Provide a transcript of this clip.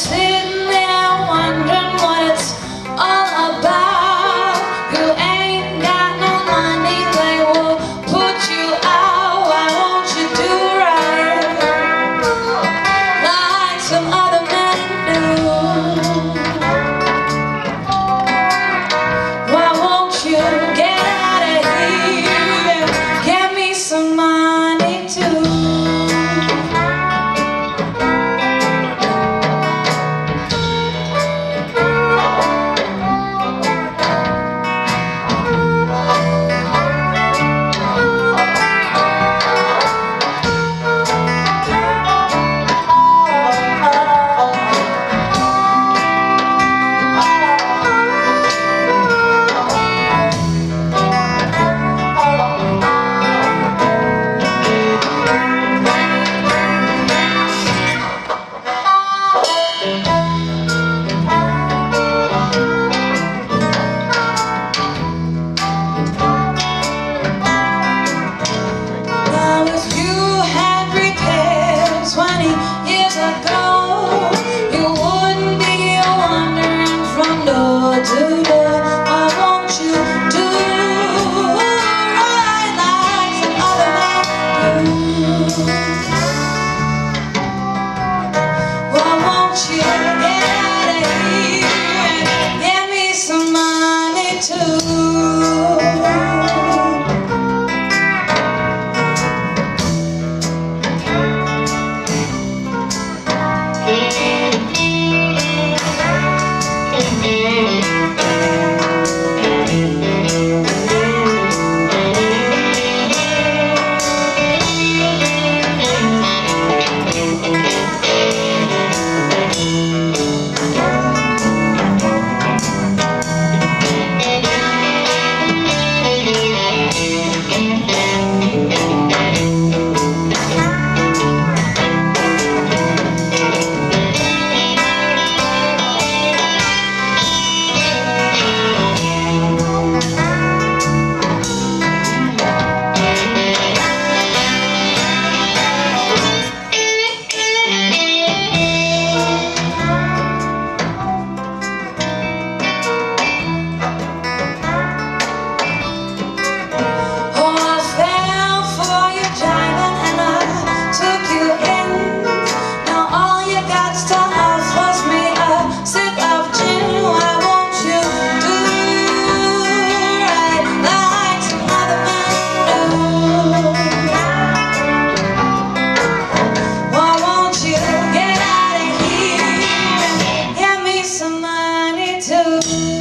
sé Música